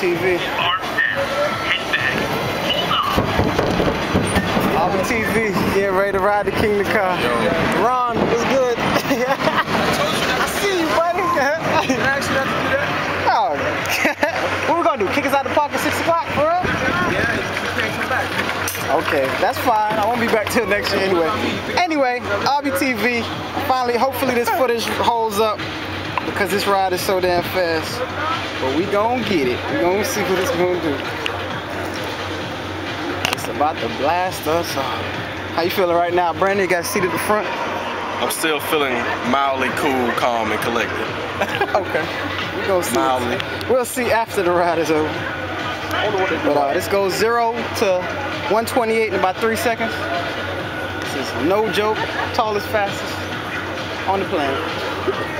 TV. Arms down. Head back. Hold on. Auburn TV, getting ready to ride the Kingda Ka. Ron, what's good? I see you, buddy. Did I actually have to do that? Oh. what we gonna do? Kick us out of the park at 6 o'clock, for real? Yeah, you can't come back. Okay, that's fine. I won't be back till next year anyway. Anyway, Obby TV. Finally, hopefully this footage holds up because this ride is so damn fast. But we gonna get it. We gonna see what it's gonna do. It's about to blast us off. How you feeling right now, Brandon? You got a seat at the front? I'm still feeling mildly cool, calm, and collected. Okay. We gonna see. Mildly. We'll see after the ride is over. But uh, this goes zero to 128 in about three seconds. This is no joke, tallest, fastest on the planet.